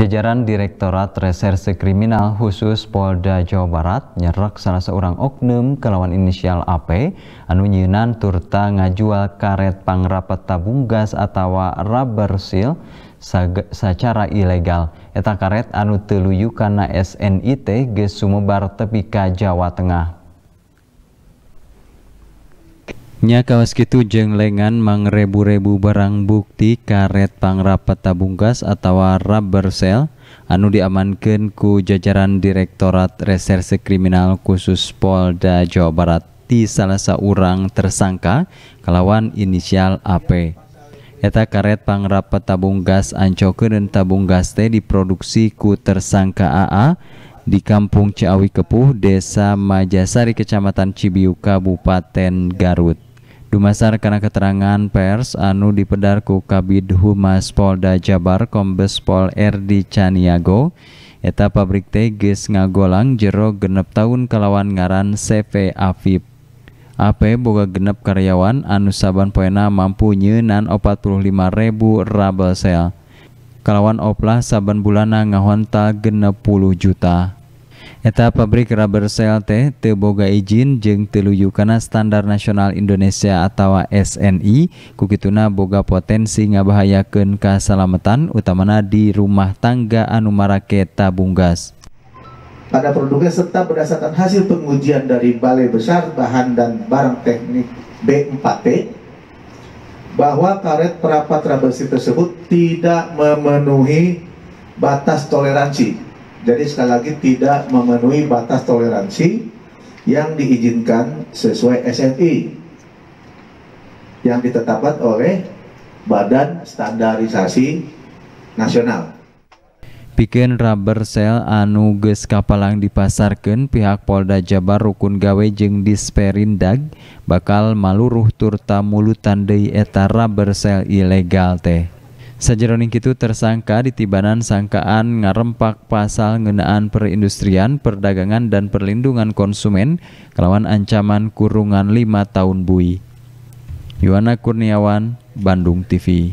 Jajaran Direktorat Reserse Kriminal Khusus Polda Jawa Barat nyerek salah seorang oknum kelawan inisial AP anu nyiunan turta ngajual karet pangrapat tabung gas atau rubber seal secara ilegal. Eta karet anu teluyu karena SNIT ge sumebar tepi ka Jawa Tengah. Nya kawas kitu jeng lengan mangrebu-rebu barang bukti karet pangrapat tabung gas atau rubber cell anu diamankan ku jajaran Direktorat Reserse Kriminal Khusus Polda Jawa Barat di salah seorang tersangka kelawan inisial AP. Eta karet pangrapat tabung gas ancokeun tabung gas teh diproduksi ku tersangka AA di Kampung Ciawi Kepuh, Desa Majasari, Kecamatan Cibiu, Kabupaten Garut. Dumasar karena keterangan pers anu dipedar ku Kabid Humas Polda Jabar Kombes Pol RD Caniago. Eta pabrik teh ngagolang jero genep tahun kalawan ngaran CV Afif AP boga genep karyawan anu saban poena mampu nyeunaan 45.000 rabel sel. Kalawan oplah saban bulana ngahontal genep 10 juta Eta pabrik rubber cell teh teboga izin jeung teluyukana standar nasional Indonesia atau SNI kukituna boga potensi ngabahayakeun keselamatan utamana di rumah tangga anu marake tabung gas. Pada produknya serta berdasarkan hasil pengujian dari Balai Besar Bahan dan Barang Teknik B4T bahwa karet perapat rubber tersebut tidak memenuhi batas toleransi jadi sekali lagi tidak memenuhi batas toleransi yang diizinkan sesuai SNI yang ditetapkan oleh Badan Standarisasi Nasional. Bikin rubber cell anu geus kapalang dipasarkan pihak Polda Jabar rukun gawe jeung Disperindag bakal maluruh turta mulutan deui eta rubber cell ilegal teh. Sajeroning itu tersangka ditibanan sangkaan ngarempak pasal ngenaan perindustrian, perdagangan dan perlindungan konsumen kelawan ancaman kurungan 5 tahun bui. Yuwana Kurniawan, Bandung TV.